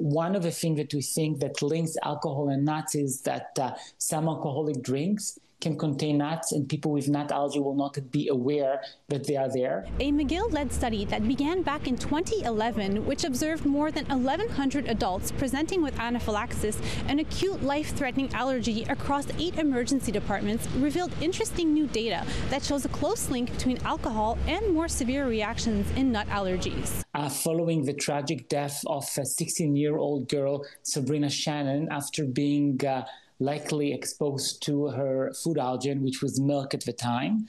one of the things that we think that links alcohol and nuts is that uh, some alcoholic drinks can contain nuts, and people with nut allergy will not be aware that they are there. A McGill led study that began back in 2011, which observed more than 1,100 adults presenting with anaphylaxis an acute life threatening allergy across eight emergency departments, revealed interesting new data that shows a close link between alcohol and more severe reactions in nut allergies. Uh, following the tragic death of a 16 year old girl, Sabrina Shannon, after being uh, likely exposed to her food allergen, which was milk at the time.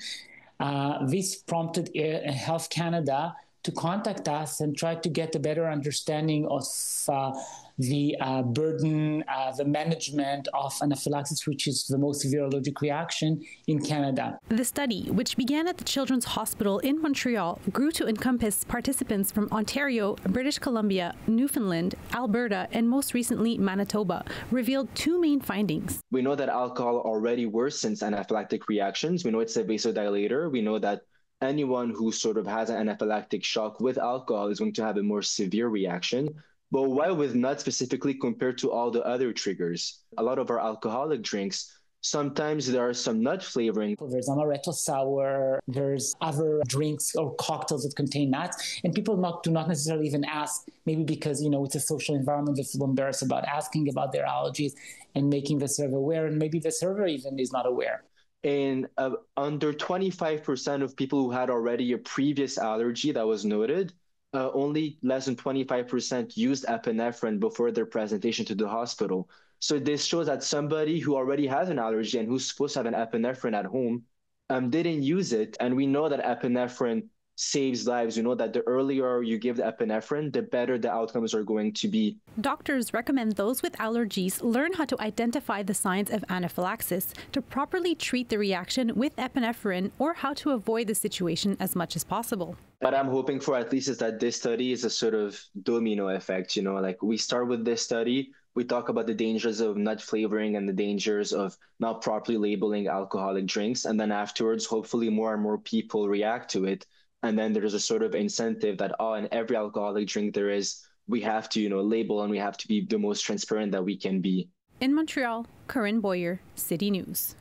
Uh, this prompted Health Canada to contact us and try to get a better understanding of uh, the uh, burden, uh, the management of anaphylaxis, which is the most severe allergic reaction in Canada. The study, which began at the Children's Hospital in Montreal, grew to encompass participants from Ontario, British Columbia, Newfoundland, Alberta, and most recently Manitoba, revealed two main findings. We know that alcohol already worsens anaphylactic reactions. We know it's a vasodilator. We know that anyone who sort of has an anaphylactic shock with alcohol is going to have a more severe reaction. But why with nuts specifically compared to all the other triggers? A lot of our alcoholic drinks, sometimes there are some nut flavoring. There's amaretto sour, there's other drinks or cocktails that contain nuts, and people not, do not necessarily even ask, maybe because, you know, it's a social environment they feel embarrassed about asking about their allergies and making the server aware, and maybe the server even is not aware. And uh, under 25% of people who had already a previous allergy that was noted, uh, only less than 25% used epinephrine before their presentation to the hospital. So this shows that somebody who already has an allergy and who's supposed to have an epinephrine at home um, didn't use it. And we know that epinephrine saves lives. You know that the earlier you give the epinephrine, the better the outcomes are going to be. Doctors recommend those with allergies learn how to identify the signs of anaphylaxis to properly treat the reaction with epinephrine or how to avoid the situation as much as possible. What I'm hoping for at least is that this study is a sort of domino effect. You know, like we start with this study, we talk about the dangers of nut flavoring and the dangers of not properly labeling alcoholic drinks. And then afterwards, hopefully, more and more people react to it and then there's a sort of incentive that oh in every alcoholic drink there is we have to you know label and we have to be the most transparent that we can be. In montreal corinne boyer city news